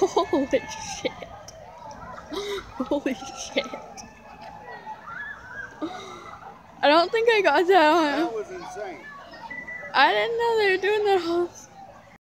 Holy shit. Holy shit. I don't think I got that one. That was insane. I didn't know they were doing